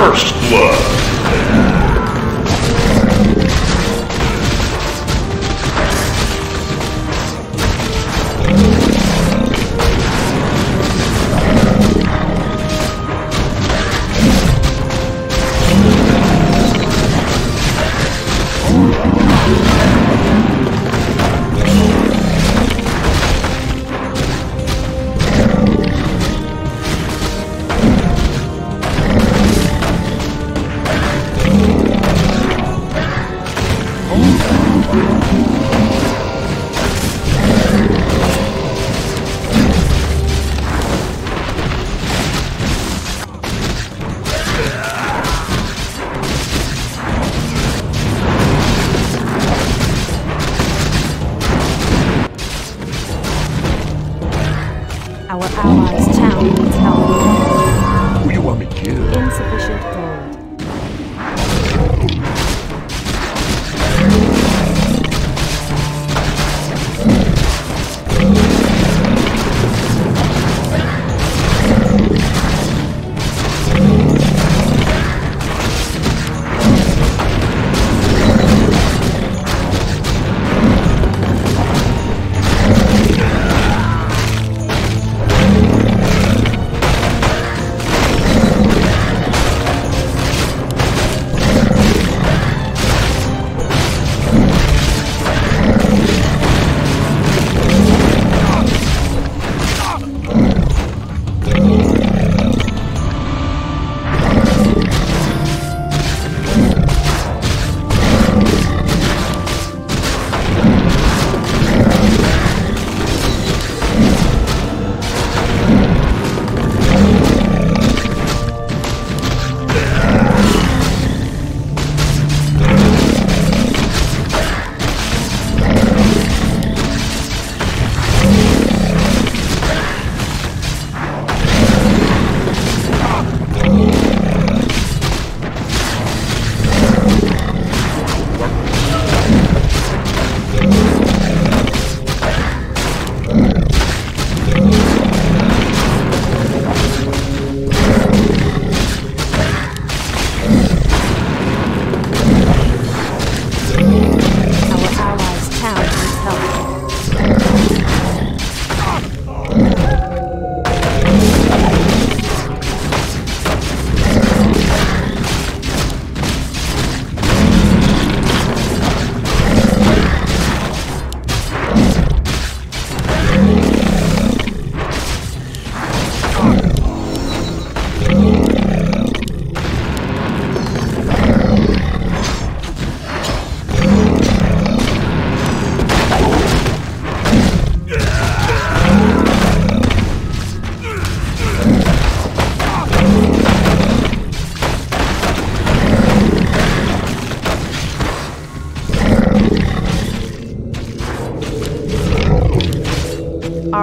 First blood.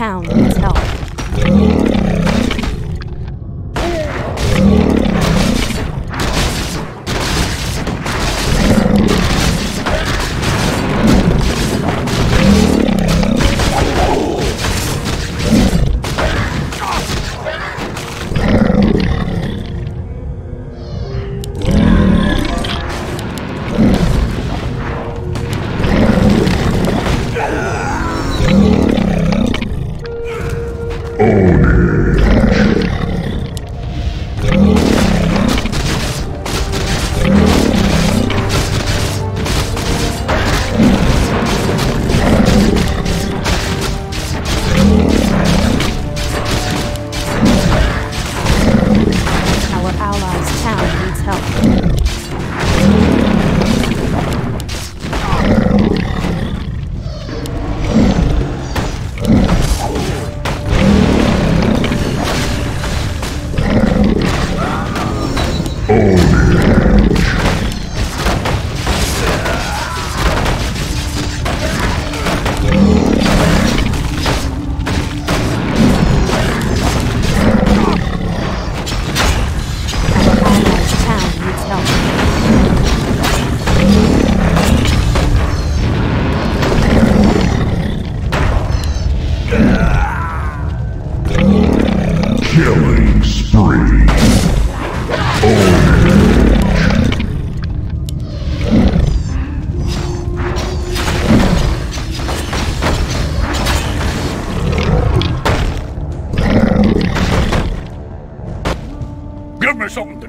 Town needs help.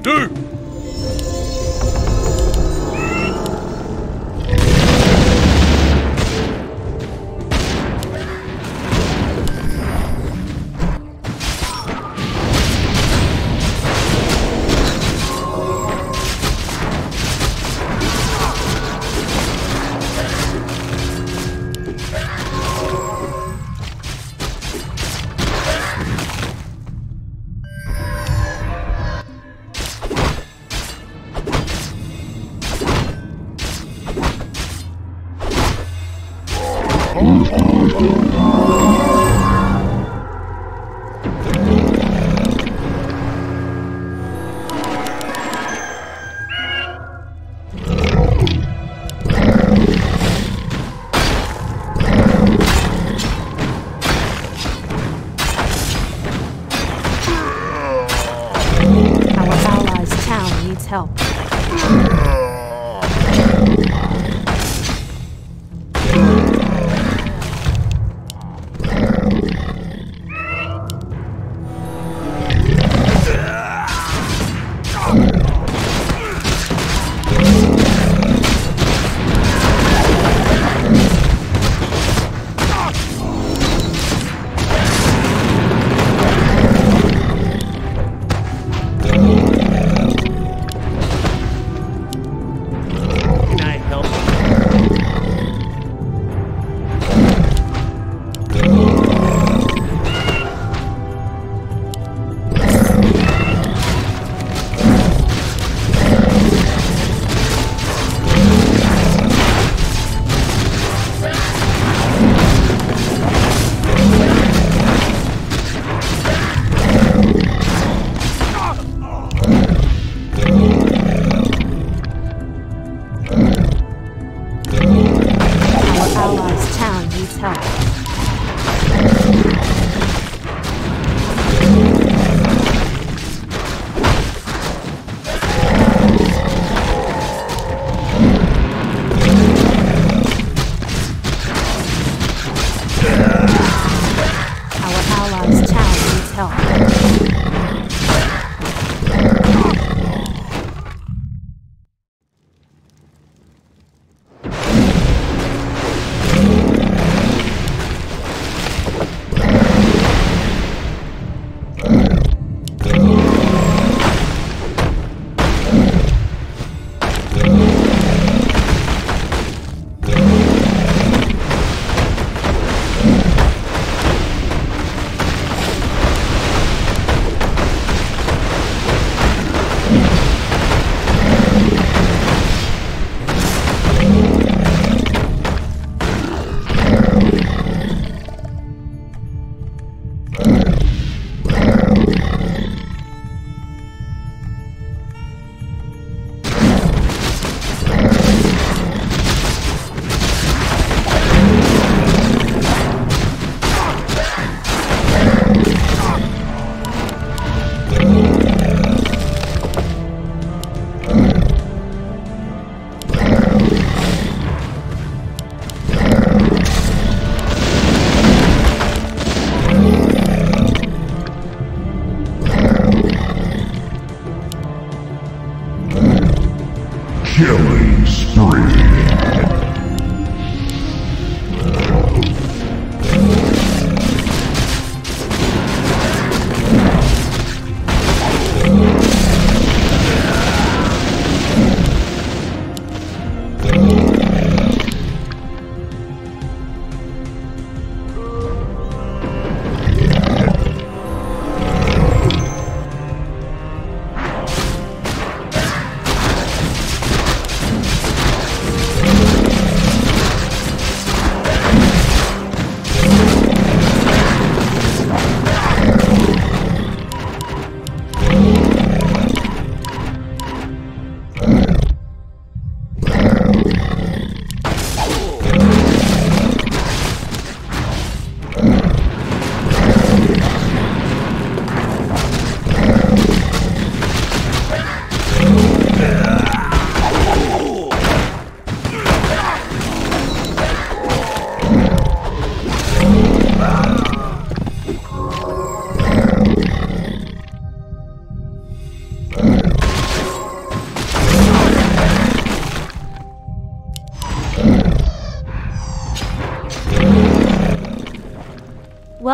Do.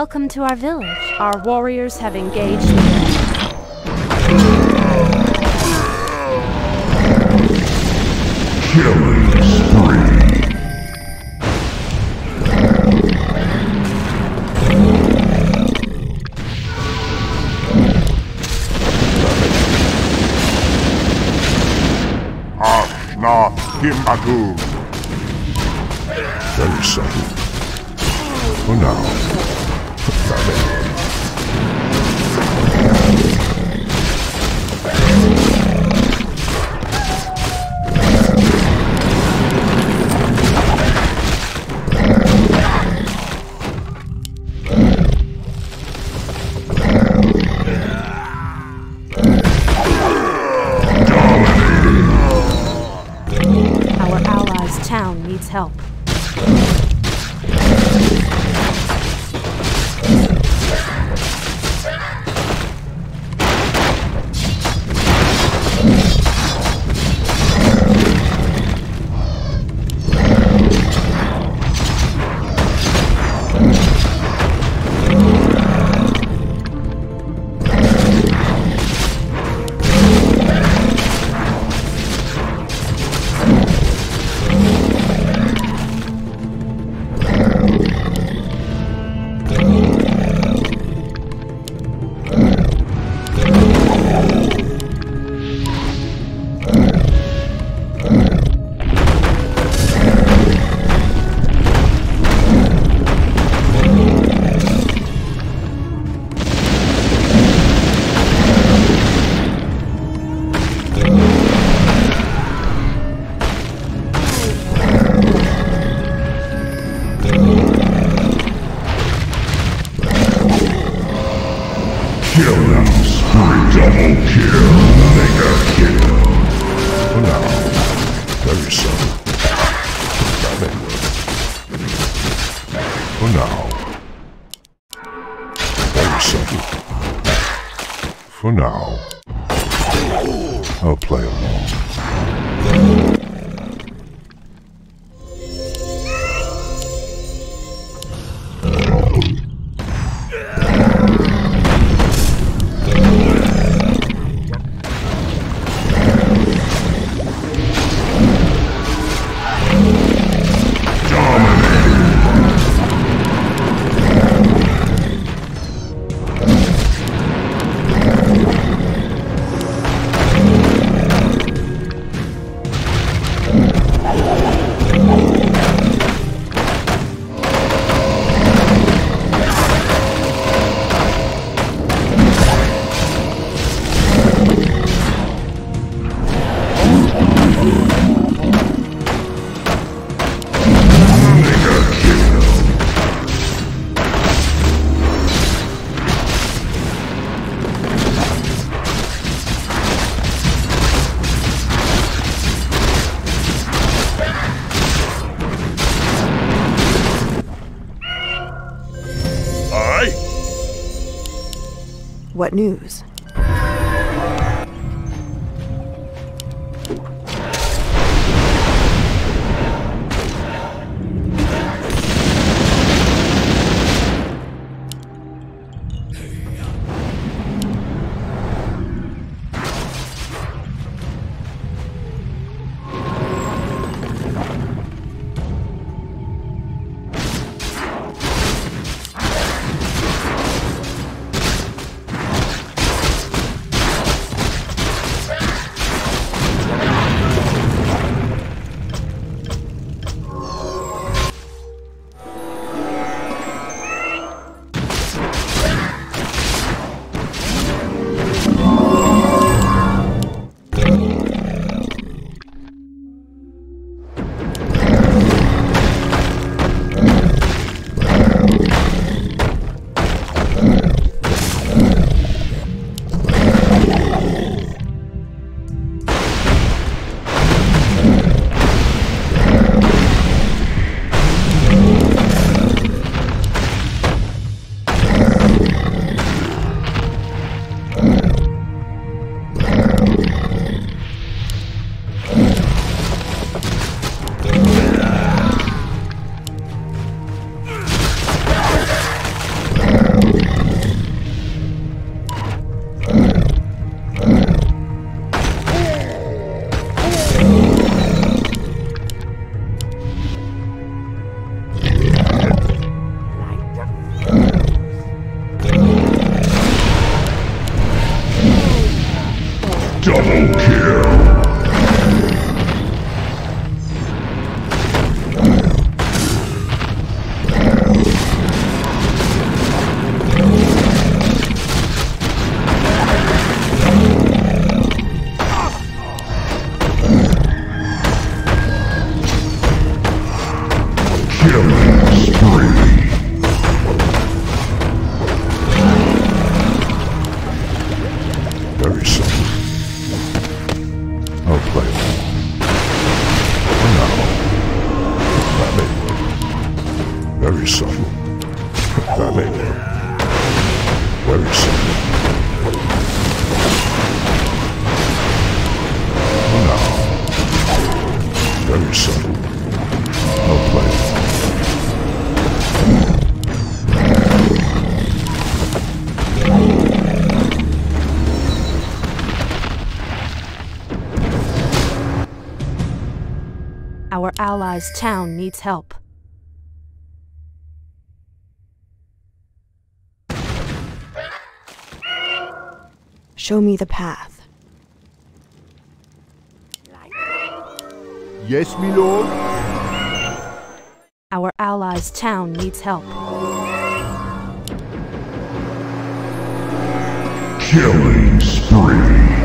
Welcome to our village. Our warriors have engaged the. Killing spree. Ashna Himbatu. Very subtle. For now. Play along. What news? Very simple. Our allies' town needs help. Show me the path. Yes, me lord. Our allies' town needs help. Killing spree.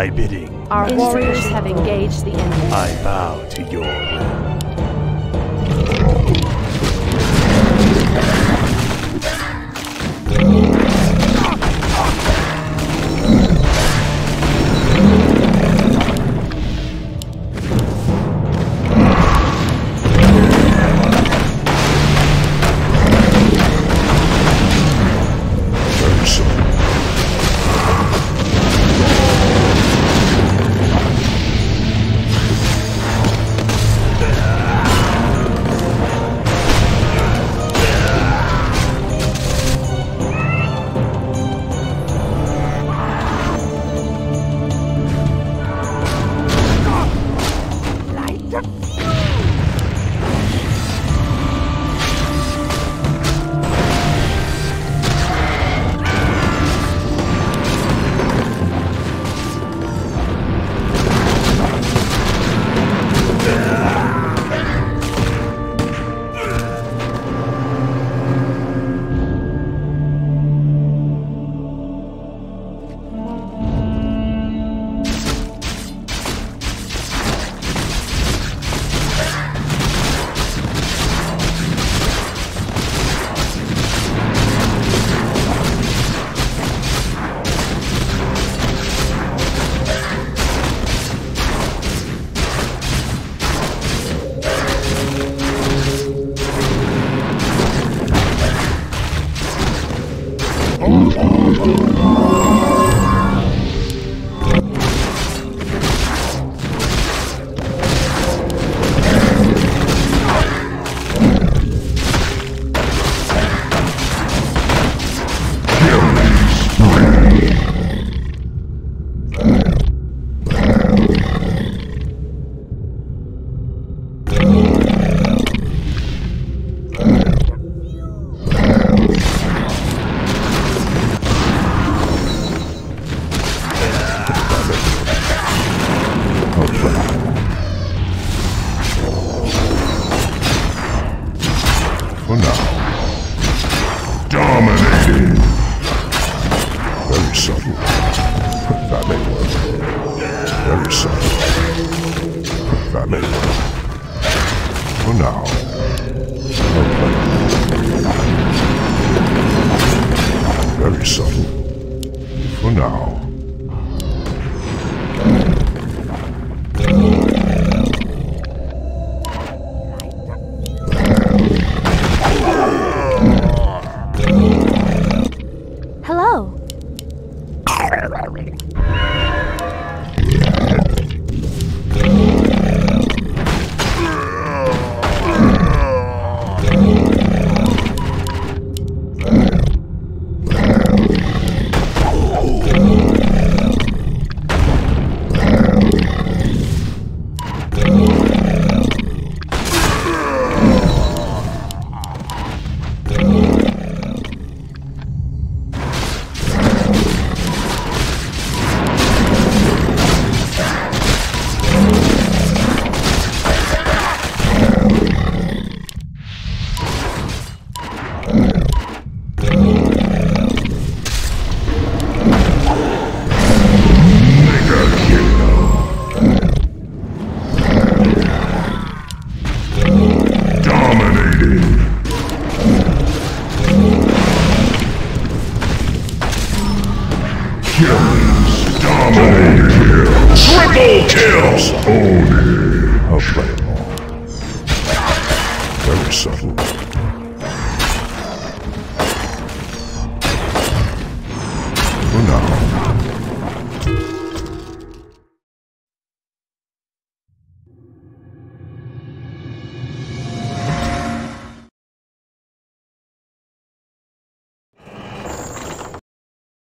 Thy bidding, Our warriors have engaged the enemy. I bow to your